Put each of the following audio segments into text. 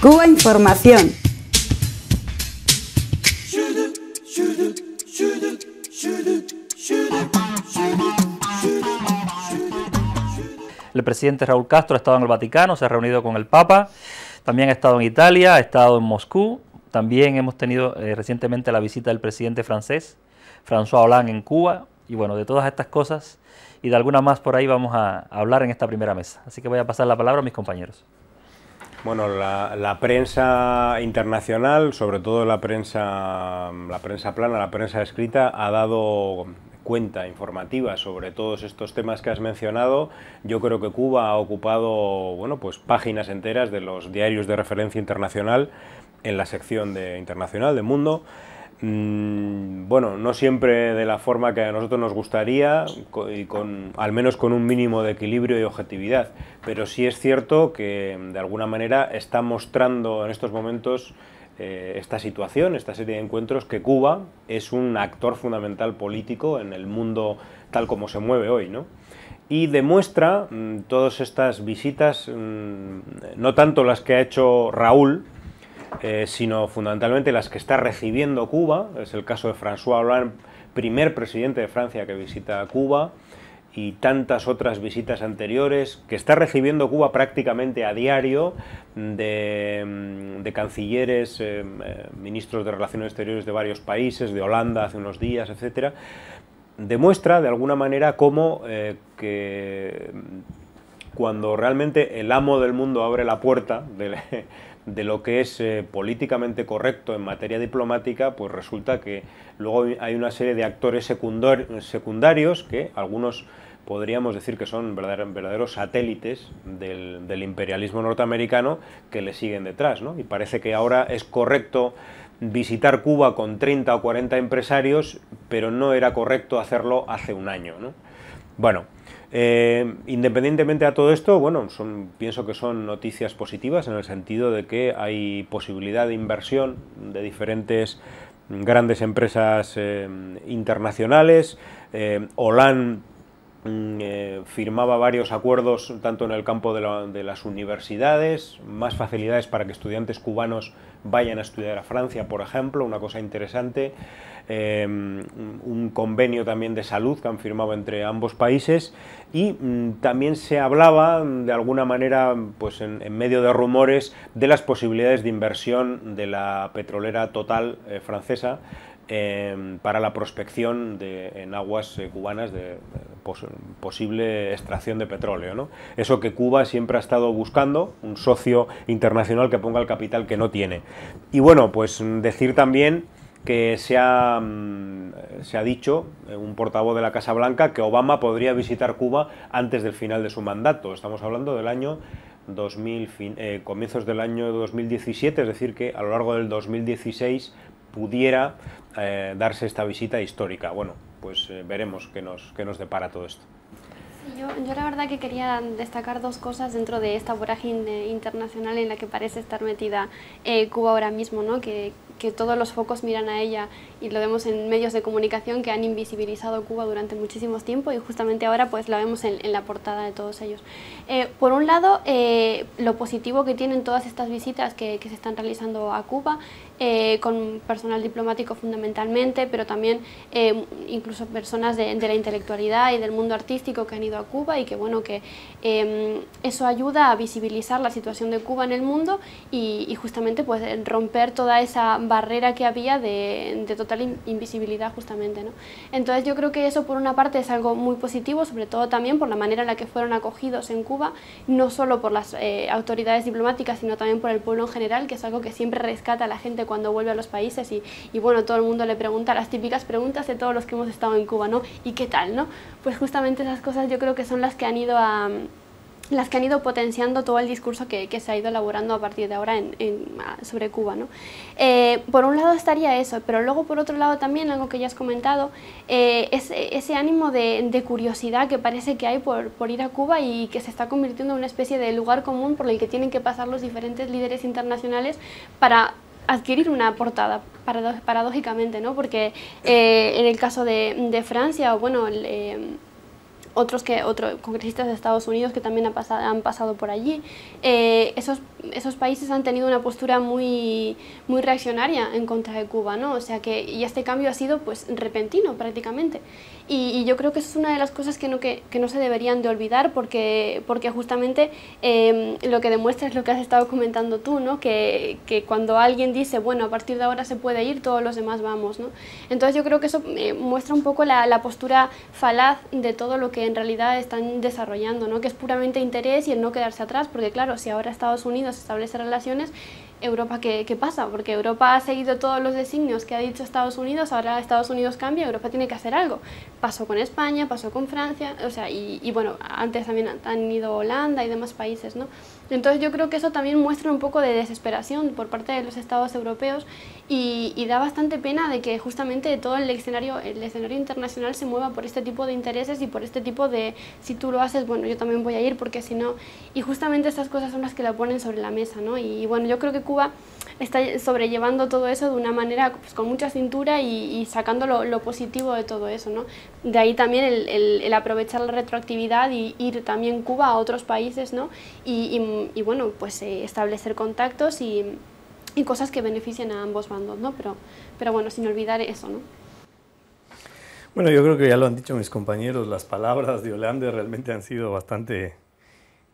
Cuba Información. El presidente Raúl Castro ha estado en el Vaticano, se ha reunido con el Papa, también ha estado en Italia, ha estado en Moscú, también hemos tenido eh, recientemente la visita del presidente francés, François Hollande, en Cuba, y bueno, de todas estas cosas y de alguna más por ahí vamos a, hablar en esta primera mesa. Así que voy a pasar la palabra a mis compañeros. Bueno, la, prensa internacional, sobre todo la prensa, la prensa plana, la prensa escrita, ha dado cuenta informativa sobre todos estos temas que has mencionado. Yo creo que Cuba ha ocupado bueno, pues páginas enteras de los diarios de referencia internacional en la sección de internacional de Mundo. Mm, bueno, no siempre de la forma que a nosotros nos gustaría, y con, al menos con un mínimo de equilibrio y objetividad, pero sí es cierto que de alguna manera está mostrando en estos momentos eh, esta situación, esta serie de encuentros, que Cuba es un actor fundamental político en el mundo tal como se mueve hoy, ¿no? Y demuestra mm, todas estas visitas, mm, no tanto las que ha hecho Raúl, eh, sino fundamentalmente las que está recibiendo Cuba. Es el caso de François Hollande, primer presidente de Francia que visita Cuba, y tantas otras visitas anteriores, que está recibiendo Cuba prácticamente a diario de, mm, cancilleres, eh, eh, ministros de Relaciones Exteriores de varios países, de Holanda hace unos días, etcétera, demuestra de alguna manera cómo que cuando realmente el amo del mundo abre la puerta de lo que es eh, políticamente correcto en materia diplomática, pues resulta que luego hay una serie de actores secundarios que algunos podríamos decir que son verdaderos satélites del, imperialismo norteamericano que le siguen detrás. ¿no? Y parece que ahora es correcto visitar Cuba con 30 o 40 empresarios, pero no era correcto hacerlo hace un año. ¿no? Bueno, eh, independientemente a todo esto, bueno, son, pienso que son noticias positivas en el sentido de que hay posibilidad de inversión de diferentes grandes empresas eh, internacionales. Eh, mm, eh, firmaba varios acuerdos tanto en el campo de, las universidades, más facilidades para que estudiantes cubanos vayan a estudiar a Francia, por ejemplo, una cosa interesante. Em, un convenio también de salud que han firmado entre ambos países y mm, también se hablaba de alguna manera pues en, medio de rumores de las posibilidades de inversión de la petrolera total eh, francesa em, para la prospección en aguas eh, cubanas de, posible extracción de petróleo. ¿no? Eso que Cuba siempre ha estado buscando, un socio internacional que ponga el capital que no tiene. Y bueno, pues decir también que se ha, mm, se ha dicho, eh, un portavoz de la Casa Blanca, que Obama podría visitar Cuba antes del final de su mandato. Estamos hablando del año 2000, eh, comienzos del año 2017, es decir, que a lo largo del 2016 pudiera eh, darse esta visita histórica. Bueno, pues veremos qué nos, qué nos depara todo esto. Yo, yo, la verdad que quería destacar dos cosas dentro de esta vorágine internacional en la que parece estar metida Cuba ahora mismo, ¿no? que, que todos los focos miran a ella y lo vemos en medios de comunicación que han invisibilizado Cuba durante muchísimo tiempo y justamente ahora pues la vemos en, la portada de todos ellos. Eh, por un lado, eh, lo positivo que tienen todas estas visitas que, que se están realizando a Cuba eh, con personal diplomático fundamentalmente, pero también eh, incluso personas de, la intelectualidad y del mundo artístico que han ido a Cuba y que bueno que em, eso ayuda a visibilizar la situación de Cuba en el mundo y, justamente pues romper toda esa barrera que había de, total invisibilidad justamente. ¿no? Entonces yo creo que eso por una parte es algo muy positivo, sobre todo también por la manera en la que fueron acogidos en Cuba, no solo por las eh, autoridades diplomáticas, sino también por el pueblo en general, que es algo que siempre rescata a la gente cuando vuelve a los países y, bueno, todo el mundo le pregunta las típicas preguntas de todos los que hemos estado en Cuba, ¿no? ¿Y qué tal, no? Pues justamente esas cosas yo creo que son las que han ido a las que han ido potenciando todo el discurso que, que se ha ido elaborando a partir de ahora en, sobre Cuba. ¿no? Eh, por un lado estaría eso, pero luego por otro lado también, algo que ya has comentado, eh, es ese ánimo de, de, curiosidad que parece que hay por, por, ir a Cuba y que se está convirtiendo en una especie de lugar común por el que tienen que pasar los diferentes líderes internacionales para adquirir una portada, paradójicamente, ¿no? Porque eh, en el caso de, Francia, o bueno, eh, otros que otros congresistas de Estados Unidos que también han pasado, han pasado por allí. Eh, esos, esos países han tenido una postura muy, muy reaccionaria en contra de Cuba, ¿no? O sea que y este cambio ha sido pues repentino prácticamente. Y, yo creo que eso es una de las cosas que no, que, que no se deberían de olvidar porque, porque justamente em, lo que demuestra es lo que has estado comentando tú, ¿no? Que, que, cuando alguien dice, bueno, a partir de ahora se puede ir, todos los demás vamos, ¿no? Entonces yo creo que eso eh, muestra un poco la, la, postura falaz de todo lo que en realidad están desarrollando, ¿no? Que es puramente interés y el no quedarse atrás, porque claro, si ahora Estados Unidos establece relaciones, Europa, ¿qué, ¿qué, pasa? Porque Europa ha seguido todos los designios que ha dicho Estados Unidos, ahora Estados Unidos cambia, Europa tiene que hacer algo. Pasó con España, pasó con Francia, o sea, y, y bueno, antes también han ido Holanda y demás países, ¿no? Entonces yo creo que eso también muestra un poco de desesperación por parte de los estados europeos y, y, da bastante pena de que justamente todo el escenario, el escenario internacional se mueva por este tipo de intereses y por este tipo de, si tú lo haces, bueno, yo también voy a ir porque si no, y justamente estas cosas son las que la ponen sobre la mesa, ¿no? Y, bueno, yo creo que Cuba está sobrellevando todo eso de una manera pues, con mucha cintura y, sacando lo, positivo de todo eso, ¿no? De ahí también el, aprovechar la retroactividad y ir también Cuba a otros países, ¿no? Y, y bueno, pues eh, establecer contactos y y cosas que beneficien a ambos bandos, ¿no? Pero, pero bueno, sin olvidar eso, ¿no? Bueno, yo creo que ya lo han dicho mis compañeros, las palabras de Holanda realmente han sido bastante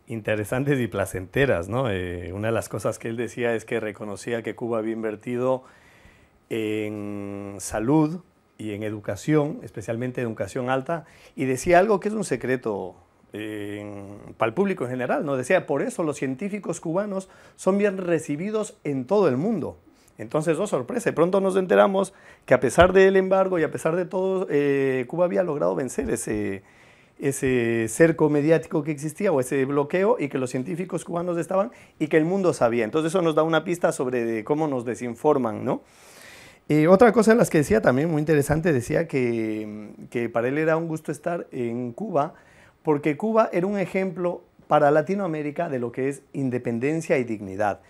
interesantes y placenteras, ¿no? Eh, una de las cosas que él decía es que reconocía que Cuba había invertido en salud y en educación, especialmente educación alta, y decía algo que es un secreto para el público en general. ¿no? Decía, por eso los científicos cubanos son bien recibidos en todo el mundo. Entonces, oh sorpresa, de pronto nos enteramos que a pesar del embargo y a pesar de todo, eh, Cuba había logrado vencer ese, ese cerco mediático que existía o ese bloqueo y que los científicos cubanos estaban y que el mundo sabía. Entonces eso nos da una pista sobre cómo nos desinforman, ¿no? Y otra cosa de las que decía también muy interesante, decía que, que para él era un gusto estar en Cuba porque Cuba era un ejemplo para Latinoamérica de lo que es independencia y dignidad.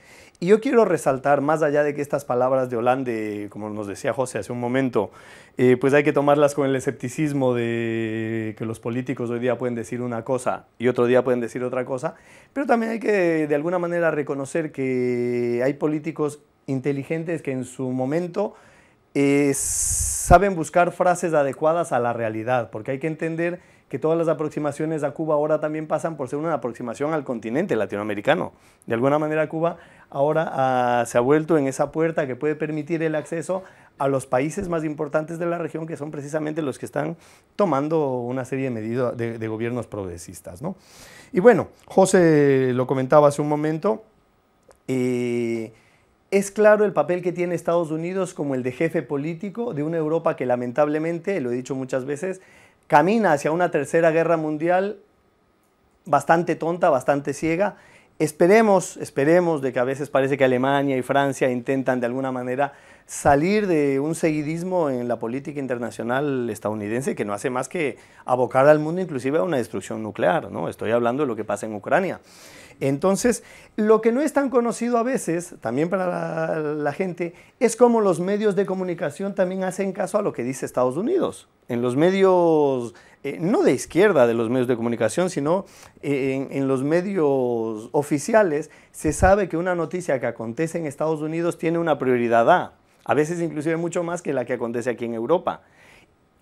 Y yo quiero resaltar, más allá de que estas palabras de Hollande, como nos decía José hace un momento, eh, pues hay que tomarlas con el escepticismo de que los políticos hoy día pueden decir una cosa y otro día pueden decir otra cosa, pero también hay que de alguna manera reconocer que hay políticos inteligentes que en su momento eh, saben buscar frases adecuadas a la realidad, porque hay que entender que todas las aproximaciones a Cuba ahora también pasan por ser una aproximación al continente latinoamericano. De alguna manera Cuba ahora ah, se ha vuelto en esa puerta que puede permitir el acceso a los países más importantes de la región, que son precisamente los que están tomando una serie de medidas de, gobiernos progresistas. ¿no? Y bueno, José lo comentaba hace un momento, eh, es claro el papel que tiene Estados Unidos como el de jefe político de una Europa que lamentablemente, lo he dicho muchas veces, camina hacia una tercera guerra mundial bastante tonta, bastante ciega. Esperemos, esperemos de que a veces parece que Alemania y Francia intentan de alguna manera salir de un seguidismo en la política internacional estadounidense que no hace más que abocar al mundo inclusive a una destrucción nuclear, ¿no? Estoy hablando de lo que pasa en Ucrania. Entonces, lo que no es tan conocido a veces, también para la, gente, es cómo los medios de comunicación también hacen caso a lo que dice Estados Unidos. En los medios, eh, no de izquierda de los medios de comunicación, sino eh, en, los medios oficiales, se sabe que una noticia que acontece en Estados Unidos tiene una prioridad A, a veces inclusive mucho más que la que acontece aquí en Europa.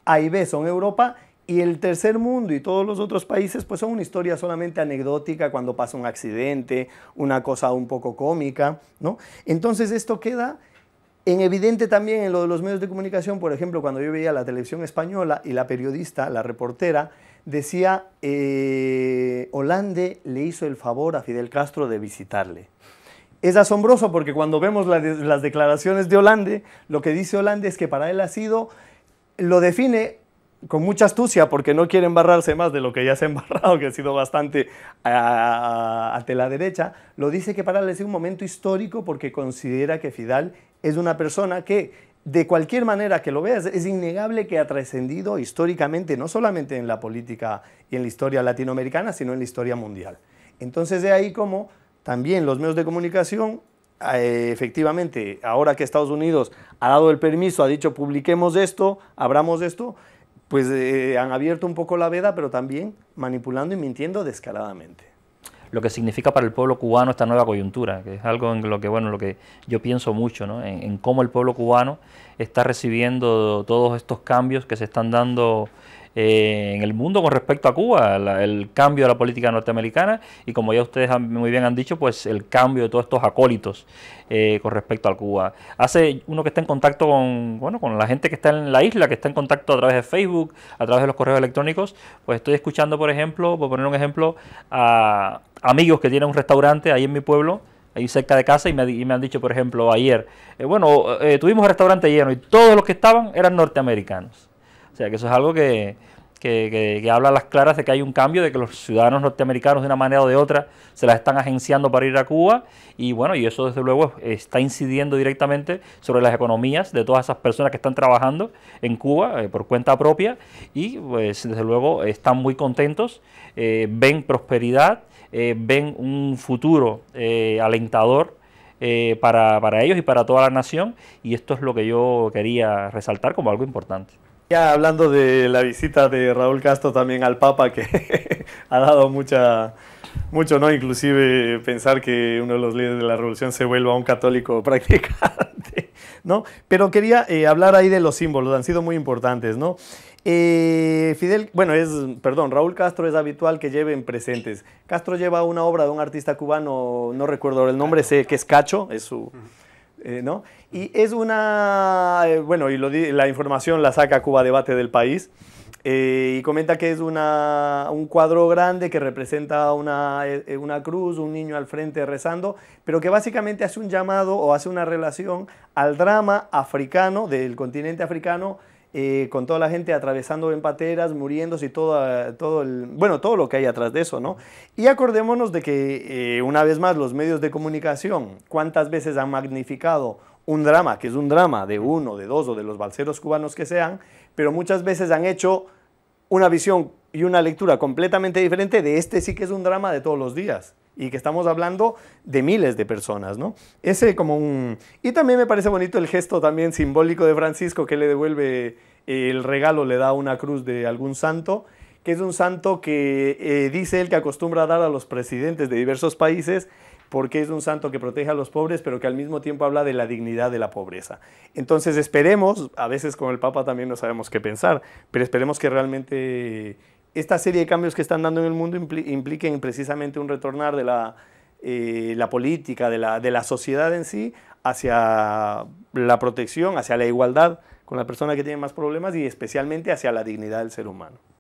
A y B son Europa y el tercer mundo y todos los otros países pues son una historia solamente anecdótica cuando pasa un accidente, una cosa un poco cómica, ¿no? Entonces esto queda en evidente también en lo de los medios de comunicación, por ejemplo, cuando yo veía la televisión española y la periodista, la reportera, decía, eh, Hollande le hizo el favor a Fidel Castro de visitarle. Es asombroso porque cuando vemos las declaraciones de Hollande, lo que dice Hollande es que para él ha sido, lo define con mucha astucia porque no quiere embarrarse más de lo que ya se ha embarrado, que ha sido bastante ante la derecha, lo dice que para él es un momento histórico porque considera que Fidel es una persona que de cualquier manera que lo veas, es innegable que ha trascendido históricamente, no solamente en la política y en la historia latinoamericana, sino en la historia mundial. Entonces de ahí como también los medios de comunicación, eh, efectivamente, ahora que Estados Unidos ha dado el permiso, ha dicho publiquemos esto, abramos esto, pues eh, han abierto un poco la veda, pero también manipulando y mintiendo descaradamente. Lo que significa para el pueblo cubano esta nueva coyuntura, que es algo en lo que, bueno, lo que yo pienso mucho, ¿no? en, en cómo el pueblo cubano está recibiendo todos estos cambios que se están dando eh, en el mundo con respecto a Cuba, el cambio de la política norteamericana y como ya ustedes muy bien han dicho, pues el cambio de todos estos acólitos eh, con respecto a Cuba. Hace uno que está en contacto con, bueno, con la gente que está en la isla, que está en contacto a través de Facebook, a través de los correos electrónicos, pues estoy escuchando, por ejemplo, por poner un ejemplo, a amigos que tienen un restaurante ahí en mi pueblo, ahí cerca de casa y me, han dicho, por ejemplo, ayer, eh, bueno, tuvimos un restaurante lleno y todos los que estaban eran norteamericanos. O sea, que eso es algo que, habla a las claras de que hay un cambio, de que los ciudadanos norteamericanos de una manera o de otra se las están agenciando para ir a Cuba. Y bueno, y eso desde luego está incidiendo directamente sobre las economías de todas esas personas que están trabajando en Cuba eh, por cuenta propia. Y pues desde luego están muy contentos, eh, ven prosperidad, eh, ven un futuro alentador para, para ellos y para toda la nación. Y esto es lo que yo quería resaltar como algo importante. Ya hablando de la visita de Raúl Castro también al Papa, que ha dado mucha, mucho, ¿no? Inclusive pensar que uno de los líderes de la revolución se vuelva un católico practicante, ¿no? Pero quería eh, hablar ahí de los símbolos, han sido muy importantes, ¿no? Eh, Fidel, bueno, es, perdón, Raúl Castro es habitual que lleven presentes. Castro lleva una obra de un artista cubano, no recuerdo el nombre, sé que es Cacho, es su... Eh, ¿no? Y es una, eh, bueno, y la información la saca Cuba Debate del país, eh, y comenta que es una, un cuadro grande que representa una, una, cruz, un niño al frente rezando, pero que básicamente hace un llamado o hace una relación al drama africano, del continente africano, eh, con toda la gente atravesando en pateras, muriéndose y todo, todo, el, bueno, todo lo que hay atrás de eso, ¿no? Y acordémonos de que, eh, una vez más, los medios de comunicación, cuántas veces han magnificado un drama, que es un drama de uno, de dos o de los balseros cubanos que sean, pero muchas veces han hecho una visión y una lectura completamente diferente de este sí que es un drama de todos los días y que estamos hablando de miles de personas, ¿no? Ese como un... Y también me parece bonito el gesto también simbólico de Francisco que le devuelve el regalo, le da una cruz de algún santo, que es un santo que eh, dice él que acostumbra a dar a los presidentes de diversos países porque es un santo que protege a los pobres, pero que al mismo tiempo habla de la dignidad de la pobreza. Entonces esperemos, a veces con el Papa también no sabemos qué pensar, pero esperemos que realmente esta serie de cambios que están dando en el mundo impliquen precisamente un retornar de la, eh, la política, de la, de la sociedad en sí, hacia la protección, hacia la igualdad con la persona que tiene más problemas y especialmente hacia la dignidad del ser humano.